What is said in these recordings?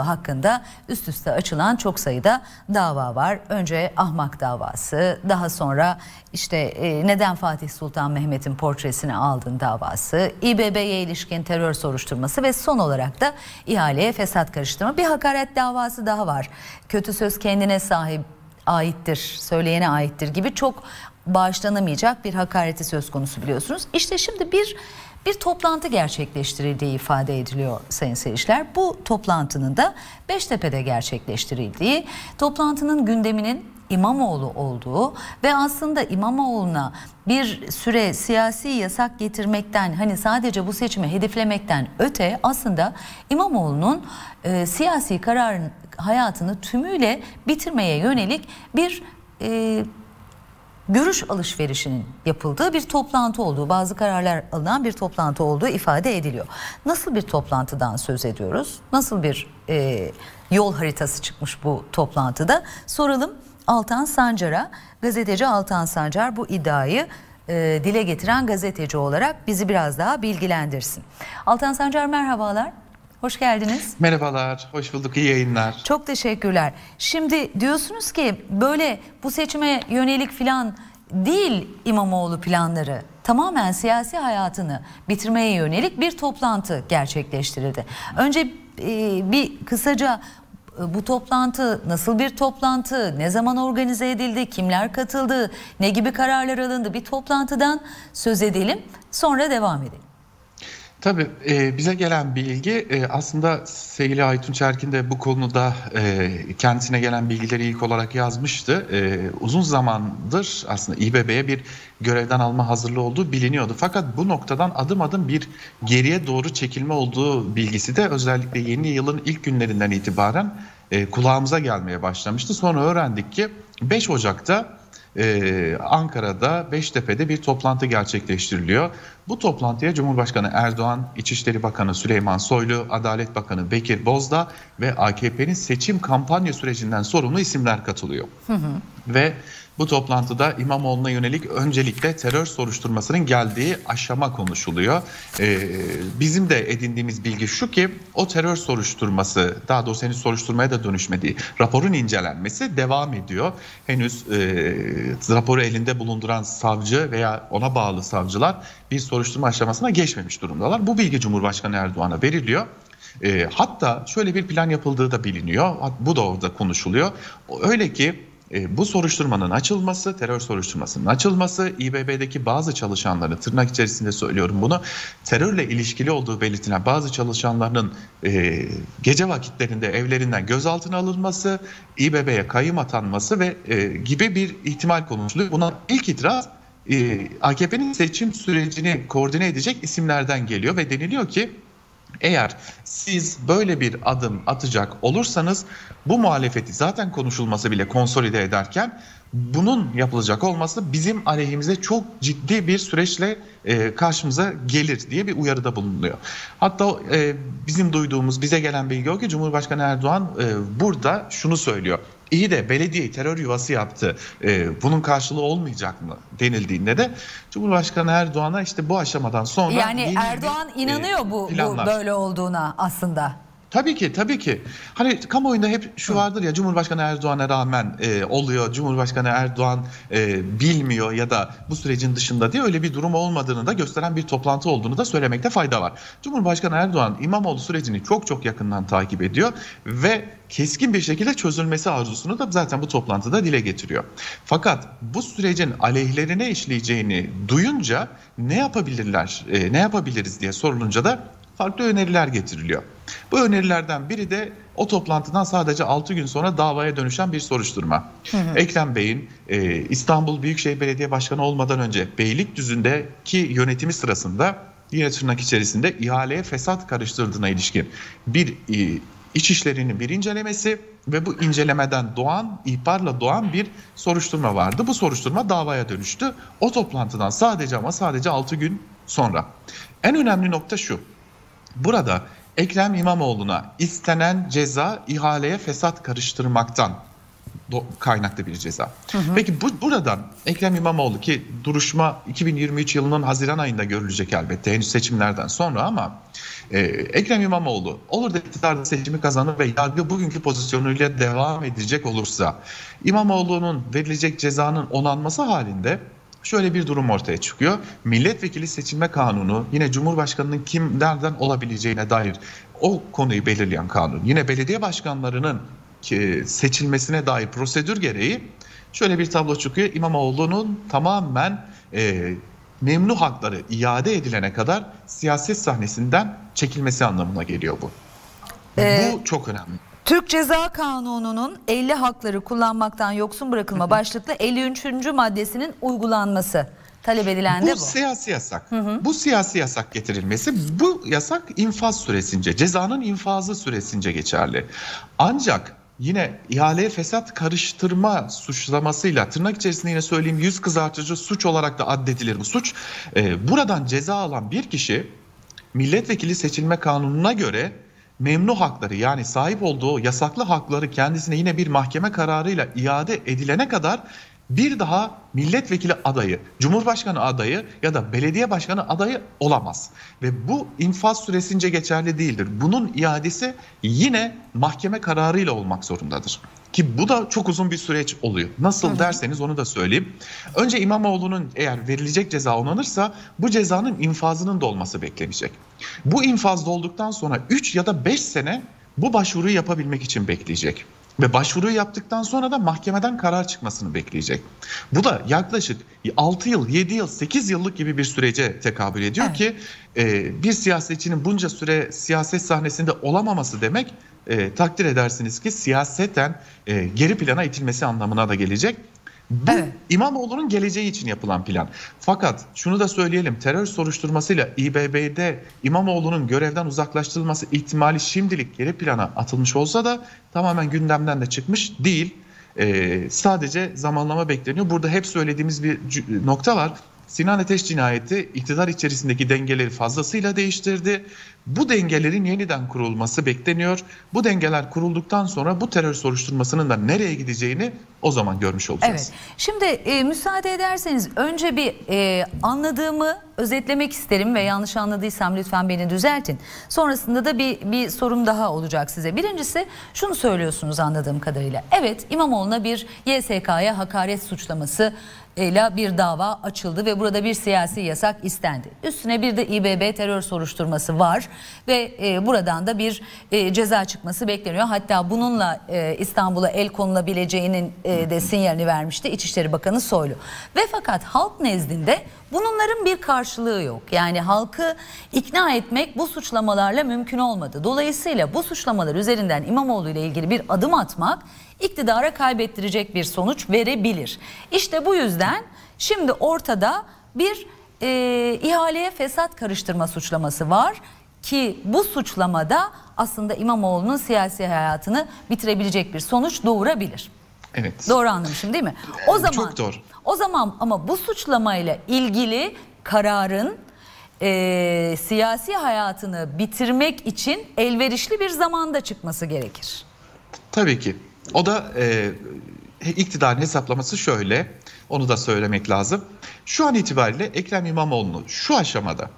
hakkında üst üste açılan çok sayıda dava var. Önce ahmak davası, daha sonra işte e, neden Fatih Sultan Mehmet'in portresini aldın davası, İBB'ye ilişkin terör soruşturması ve son olarak da ihaleye fesat karıştırma. Bir hakaret davası daha var. Kötü söz kendine sahip aittir, söyleyene aittir gibi çok bağışlanamayacak bir hakareti söz konusu biliyorsunuz. İşte şimdi bir bir toplantı gerçekleştirildiği ifade ediliyor sayın seyirciler. Bu toplantının da Beştepe'de gerçekleştirildiği, toplantının gündeminin İmamoğlu olduğu ve aslında İmamoğlu'na bir süre siyasi yasak getirmekten hani sadece bu seçimi hedeflemekten öte aslında İmamoğlu'nun e, siyasi kararın hayatını tümüyle bitirmeye yönelik bir e, görüş alışverişinin yapıldığı bir toplantı olduğu, bazı kararlar alınan bir toplantı olduğu ifade ediliyor. Nasıl bir toplantıdan söz ediyoruz? Nasıl bir e, yol haritası çıkmış bu toplantıda? Soralım Altan Sancar'a. Gazeteci Altan Sancar bu iddiayı e, dile getiren gazeteci olarak bizi biraz daha bilgilendirsin. Altan Sancar merhabalar. Hoş geldiniz. Merhabalar, hoş bulduk, iyi yayınlar. Çok teşekkürler. Şimdi diyorsunuz ki böyle bu seçime yönelik filan değil İmamoğlu planları. Tamamen siyasi hayatını bitirmeye yönelik bir toplantı gerçekleştirildi. Önce e, bir kısaca e, bu toplantı nasıl bir toplantı, ne zaman organize edildi, kimler katıldı, ne gibi kararlar alındı bir toplantıdan söz edelim sonra devam edelim. Tabii e, bize gelen bilgi e, aslında sevgili Aytun Erkin de bu konuda e, kendisine gelen bilgileri ilk olarak yazmıştı. E, uzun zamandır aslında İBB'ye bir görevden alma hazırlığı olduğu biliniyordu. Fakat bu noktadan adım adım bir geriye doğru çekilme olduğu bilgisi de özellikle yeni yılın ilk günlerinden itibaren e, kulağımıza gelmeye başlamıştı. Sonra öğrendik ki 5 Ocak'ta ee, Ankara'da Beştepe'de bir toplantı gerçekleştiriliyor. Bu toplantıya Cumhurbaşkanı Erdoğan, İçişleri Bakanı Süleyman Soylu, Adalet Bakanı Bekir Bozdağ ve AKP'nin seçim kampanya sürecinden sorumlu isimler katılıyor. Hı hı. Ve bu toplantıda İmamoğlu'na yönelik öncelikle terör soruşturmasının geldiği aşama konuşuluyor. Ee, bizim de edindiğimiz bilgi şu ki o terör soruşturması daha doğrusu henüz soruşturmaya da dönüşmediği raporun incelenmesi devam ediyor. Henüz e, raporu elinde bulunduran savcı veya ona bağlı savcılar bir soruşturma aşamasına geçmemiş durumdalar. Bu bilgi Cumhurbaşkanı Erdoğan'a veriliyor. E, hatta şöyle bir plan yapıldığı da biliniyor. Bu da orada konuşuluyor. Öyle ki e, bu soruşturmanın açılması, terör soruşturmasının açılması, İBB'deki bazı çalışanların tırnak içerisinde söylüyorum bunu, terörle ilişkili olduğu belirtilen bazı çalışanların e, gece vakitlerinde evlerinden gözaltına alınması, İBB'ye kayım atanması ve e, gibi bir ihtimal konuşuluyor. Buna ilk itiraz e, AKP'nin seçim sürecini koordine edecek isimlerden geliyor ve deniliyor ki eğer siz böyle bir adım atacak olursanız bu muhalefeti zaten konuşulması bile konsolide ederken bunun yapılacak olması bizim aleyhimize çok ciddi bir süreçle e, karşımıza gelir diye bir uyarıda bulunuyor. Hatta e, bizim duyduğumuz bize gelen bilgi o ki Cumhurbaşkanı Erdoğan e, burada şunu söylüyor. İyi de belediyeyi terör yuvası yaptı. E, bunun karşılığı olmayacak mı denildiğinde de Cumhurbaşkanı Erdoğan'a işte bu aşamadan sonra yani Erdoğan bir, inanıyor e, bu, bu böyle olduğuna aslında. Tabii ki tabii ki. Hani kamuoyunda hep şu vardır ya Cumhurbaşkanı Erdoğan'a rağmen e, oluyor. Cumhurbaşkanı Erdoğan e, bilmiyor ya da bu sürecin dışında diye öyle bir durum olmadığını da gösteren bir toplantı olduğunu da söylemekte fayda var. Cumhurbaşkanı Erdoğan İmamoğlu sürecini çok çok yakından takip ediyor ve keskin bir şekilde çözülmesi arzusunu da zaten bu toplantıda dile getiriyor. Fakat bu sürecin aleyhlerine işleyeceğini duyunca ne yapabilirler, e, ne yapabiliriz diye sorulunca da farklı öneriler getiriliyor. Bu önerilerden biri de o toplantıdan sadece 6 gün sonra davaya dönüşen bir soruşturma. Hı hı. Ekrem Bey'in e, İstanbul Büyükşehir Belediye Başkanı olmadan önce Beylikdüzü'ndeki yönetimi sırasında yine tırnak içerisinde ihaleye fesat karıştırdığına ilişkin bir e, iç işlerinin bir incelemesi ve bu incelemeden doğan, ihbarla doğan bir soruşturma vardı. Bu soruşturma davaya dönüştü. O toplantıdan sadece ama sadece 6 gün sonra. En önemli nokta şu. Burada Ekrem İmamoğlu'na istenen ceza ihaleye fesat karıştırmaktan kaynaklı bir ceza. Hı hı. Peki bu buradan Ekrem İmamoğlu ki duruşma 2023 yılının Haziran ayında görülecek elbette henüz seçimlerden sonra ama e, Ekrem İmamoğlu olur da iktidarda seçimi kazanır ve yargı bugünkü pozisyonuyla devam edecek olursa İmamoğlu'nun verilecek cezanın onanması halinde şöyle bir durum ortaya çıkıyor. Milletvekili seçilme kanunu yine Cumhurbaşkanı'nın kimlerden olabileceğine dair o konuyu belirleyen kanun. Yine belediye başkanlarının seçilmesine dair prosedür gereği şöyle bir tablo çıkıyor. İmamoğlu'nun tamamen e, memnu hakları iade edilene kadar siyaset sahnesinden çekilmesi anlamına geliyor bu. Ee, bu çok önemli. Türk Ceza Kanunu'nun 50 hakları kullanmaktan yoksun bırakılma başlıklı 53. maddesinin uygulanması talep edilen bu de bu. siyasi yasak. Hı hı. Bu siyasi yasak getirilmesi bu yasak infaz süresince cezanın infazı süresince geçerli. Ancak yine ihaleye fesat karıştırma suçlamasıyla tırnak içerisinde yine söyleyeyim yüz kızartıcı suç olarak da addedilir bu suç. Ee, buradan ceza alan bir kişi milletvekili seçilme kanununa göre memnu hakları yani sahip olduğu yasaklı hakları kendisine yine bir mahkeme kararıyla iade edilene kadar bir daha milletvekili adayı, cumhurbaşkanı adayı ya da belediye başkanı adayı olamaz. Ve bu infaz süresince geçerli değildir. Bunun iadesi yine mahkeme kararıyla olmak zorundadır. Ki bu da çok uzun bir süreç oluyor. Nasıl derseniz onu da söyleyeyim. Önce İmamoğlu'nun eğer verilecek ceza onanırsa bu cezanın infazının da olması beklenecek. Bu infaz olduktan sonra 3 ya da 5 sene bu başvuruyu yapabilmek için bekleyecek. Ve başvuruyu yaptıktan sonra da mahkemeden karar çıkmasını bekleyecek. Bu da yaklaşık 6 yıl, 7 yıl, 8 yıllık gibi bir sürece tekabül ediyor evet. ki e, bir siyasetçinin bunca süre siyaset sahnesinde olamaması demek e, takdir edersiniz ki siyaseten e, geri plana itilmesi anlamına da gelecek. Bu evet. İmamoğlu'nun geleceği için yapılan plan. Fakat şunu da söyleyelim terör soruşturmasıyla İBB'de İmamoğlu'nun görevden uzaklaştırılması ihtimali şimdilik geri plana atılmış olsa da tamamen gündemden de çıkmış değil. Ee, sadece zamanlama bekleniyor. Burada hep söylediğimiz bir nokta var. Sinan Ateş cinayeti iktidar içerisindeki dengeleri fazlasıyla değiştirdi. Bu dengelerin yeniden kurulması bekleniyor. Bu dengeler kurulduktan sonra bu terör soruşturmasının da nereye gideceğini o zaman görmüş olacağız. Evet. Şimdi e, müsaade ederseniz önce bir e, anladığımı özetlemek isterim ve yanlış anladıysam lütfen beni düzeltin. Sonrasında da bir bir sorum daha olacak size. Birincisi şunu söylüyorsunuz anladığım kadarıyla. Evet İmamoğlu'na bir YSK'ya hakaret suçlaması ile bir dava açıldı ve burada bir siyasi yasak istendi. Üstüne bir de İBB terör soruşturması var ve e, buradan da bir e, ceza çıkması bekleniyor. Hatta bununla e, İstanbul'a el konulabileceğinin e, de sinyalini vermişti İçişleri Bakanı Soylu. Ve fakat halk nezdinde bunların bir karşılığı yok. Yani halkı ikna etmek bu suçlamalarla mümkün olmadı. Dolayısıyla bu suçlamalar üzerinden İmamoğlu ile ilgili bir adım atmak iktidara kaybettirecek bir sonuç verebilir. İşte bu yüzden şimdi ortada bir e, ihaleye fesat karıştırma suçlaması var ki bu suçlamada aslında İmamoğlu'nun siyasi hayatını bitirebilecek bir sonuç doğurabilir. Evet. Doğru anlamışım değil mi? O zaman Çok doğru. O zaman ama bu suçlamayla ilgili kararın e, siyasi hayatını bitirmek için elverişli bir zamanda çıkması gerekir. Tabii ki. O da e, iktidarın hesaplaması şöyle. Onu da söylemek lazım. Şu an itibariyle Ekrem İmamoğlu'nu şu aşamada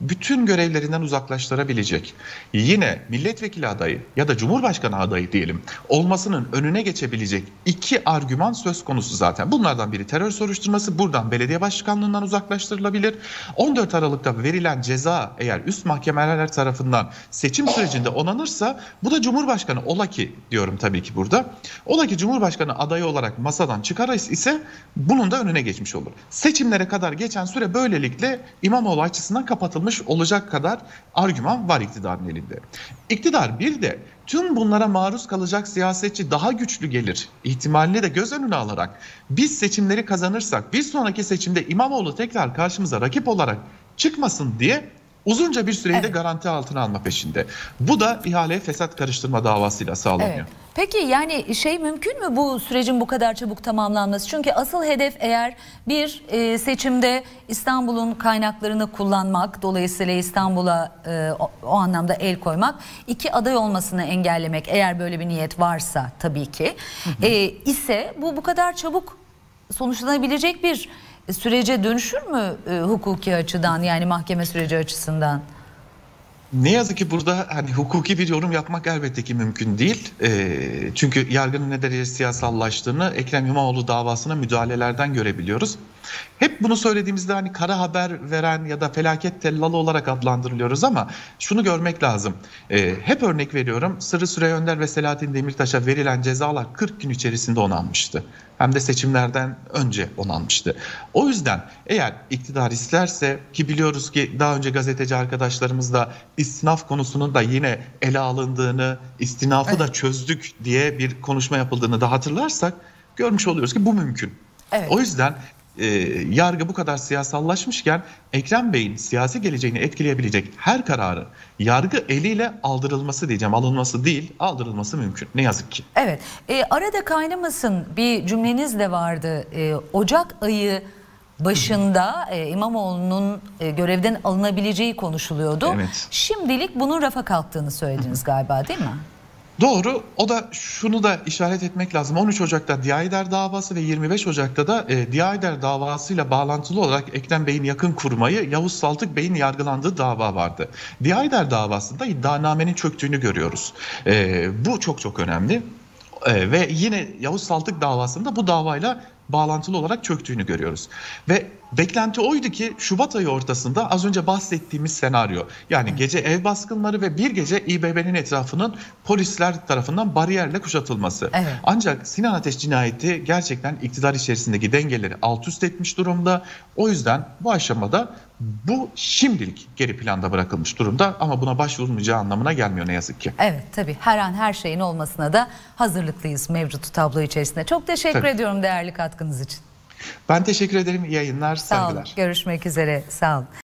bütün görevlerinden uzaklaştırabilecek yine milletvekili adayı ya da cumhurbaşkanı adayı diyelim olmasının önüne geçebilecek iki argüman söz konusu zaten. Bunlardan biri terör soruşturması buradan belediye başkanlığından uzaklaştırılabilir. 14 Aralık'ta verilen ceza eğer üst mahkemeler tarafından seçim sürecinde onanırsa bu da cumhurbaşkanı ola ki diyorum tabii ki burada. Ola ki cumhurbaşkanı adayı olarak masadan çıkar ise bunun da önüne geçmiş olur. Seçimlere kadar geçen süre böylelikle İmamoğlu açısından kapatılmış kullanılmış olacak kadar argüman var iktidarın elinde. İktidar bir de tüm bunlara maruz kalacak siyasetçi daha güçlü gelir ihtimalini de göz önüne alarak biz seçimleri kazanırsak bir sonraki seçimde İmamoğlu tekrar karşımıza rakip olarak çıkmasın diye uzunca bir süreyi de Evet. garanti altına alma peşinde. Bu da ihaleye fesat karıştırma davasıyla sağlanıyor. Evet. Peki yani şey mümkün mü bu sürecin bu kadar çabuk tamamlanması? Çünkü asıl hedef eğer bir e, seçimde İstanbul'un kaynaklarını kullanmak, dolayısıyla İstanbul'a e, o, o anlamda el koymak, iki aday olmasını engellemek eğer böyle bir niyet varsa tabii ki e, ise bu bu kadar çabuk sonuçlanabilecek bir sürece dönüşür mü e, hukuki açıdan yani mahkeme süreci açısından? Ne yazık ki burada hani hukuki bir yorum yapmak elbette ki mümkün değil. Ee, çünkü yargının ne derece siyasallaştığını Ekrem İmamoğlu davasına müdahalelerden görebiliyoruz. Hep bunu söylediğimizde hani kara haber veren ya da felaket tellalı olarak adlandırılıyoruz ama şunu görmek lazım. Ee, hep örnek veriyorum Sırrı Süreyya Önder ve Selahattin Demirtaş'a verilen cezalar 40 gün içerisinde onanmıştı. Hem de seçimlerden önce onanmıştı. O yüzden eğer iktidar isterse ki biliyoruz ki daha önce gazeteci arkadaşlarımız da istinaf konusunun da yine ele alındığını, istinafı da çözdük diye bir konuşma yapıldığını da hatırlarsak görmüş oluyoruz ki bu mümkün. Evet. O yüzden e, yargı bu kadar siyasallaşmışken Ekrem Bey'in siyasi geleceğini etkileyebilecek her kararı yargı eliyle aldırılması diyeceğim alınması değil aldırılması mümkün ne yazık ki. Evet. E, arada kaynamasın bir cümleniz de vardı. E, Ocak ayı başında e, İmamoğlu'nun e, görevden alınabileceği konuşuluyordu. Evet. Şimdilik bunun rafa kalktığını söylediniz galiba değil mi? Doğru. O da şunu da işaret etmek lazım. 13 Ocak'ta Diyader davası ve 25 Ocak'ta da e, Diyader davasıyla bağlantılı olarak Ekrem Bey'in yakın kurmayı Yavuz Saltık Bey'in yargılandığı dava vardı. Diyader davasında iddianamenin çöktüğünü görüyoruz. E, bu çok çok önemli. E, ve yine Yavuz Saltık davasında bu davayla bağlantılı olarak çöktüğünü görüyoruz. Ve beklenti oydu ki Şubat ayı ortasında az önce bahsettiğimiz senaryo yani gece ev baskınları ve bir gece İBB'nin etrafının polisler tarafından bariyerle kuşatılması. Evet. Ancak Sinan Ateş cinayeti gerçekten iktidar içerisindeki dengeleri alt üst etmiş durumda. O yüzden bu aşamada bu şimdilik geri planda bırakılmış durumda ama buna başvurulmayacağı anlamına gelmiyor ne yazık ki. Evet tabii her an her şeyin olmasına da hazırlıklıyız mevcut tablo içerisinde. Çok teşekkür Tabii. ediyorum değerli katkınız için. Ben teşekkür ederim. İyi yayınlar, Sağ olun. saygılar. Görüşmek üzere. Sağ olun.